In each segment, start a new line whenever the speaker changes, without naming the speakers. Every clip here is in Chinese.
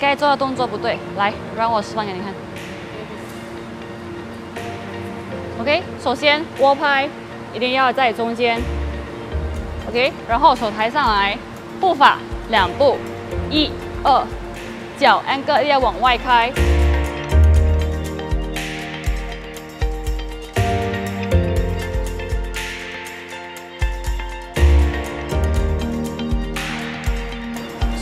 该做的动作不对，来，让我示范给你看。OK，首先握拍一定要在中间。OK，然后手抬上来，步伐两步，一、二，脚 angle 要往外开。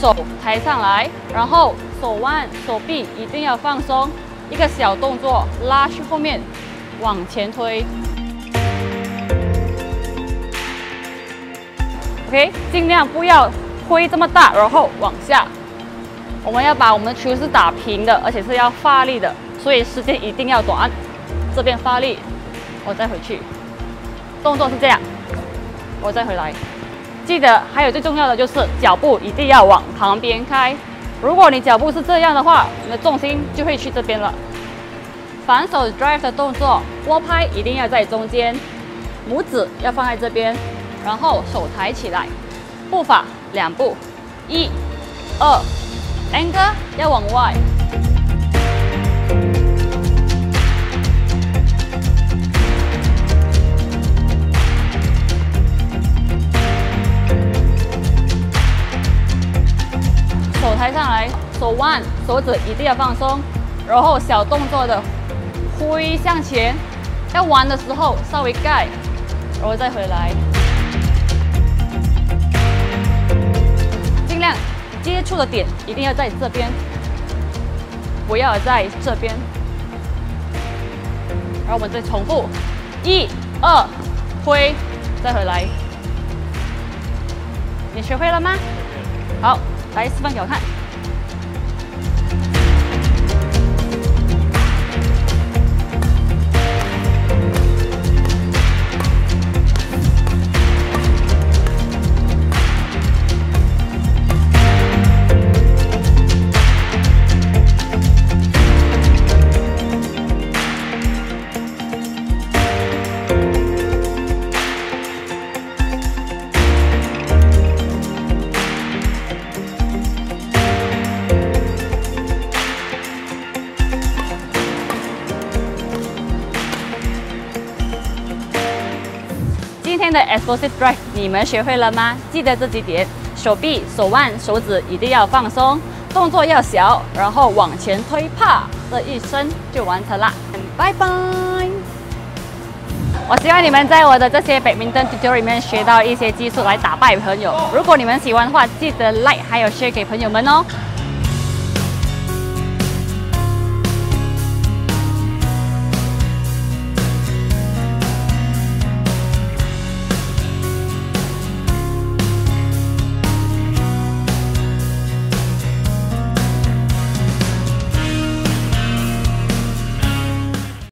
手抬上来，然后手腕、手臂一定要放松。一个小动作，拉去后面，往前推。OK，尽量不要推这么大，然后往下。我们要把我们的球是打平的，而且是要发力的，所以时间一定要短。这边发力，我再回去。动作是这样，我再回来。记得还有最重要的就是脚步一定要往旁边开。如果你脚步是这样的话，你的重心就会去这边了。反手 drive 的动作，握拍一定要在中间，拇指要放在这边，然后手抬起来，步伐两步，一、二，angle 要往外。手腕、手指一定要放松，然后小动作的挥向前，要弯的时候稍微盖，然后再回来，尽量接触的点一定要在这边，不要在这边，然后我们再重复，一、二，挥，再回来，你学会了吗？好。来示范给我看。今天的 explosive drive 你们学会了吗？记得这几点：手臂、手腕、手指一定要放松，动作要小，然后往前推，啪，这一声就完成了。拜拜！我希望你们在我的这些 badminton tutorial 里面学到一些技术来打败朋友。如果你们喜欢的话，记得 like 还有 share 给朋友们哦。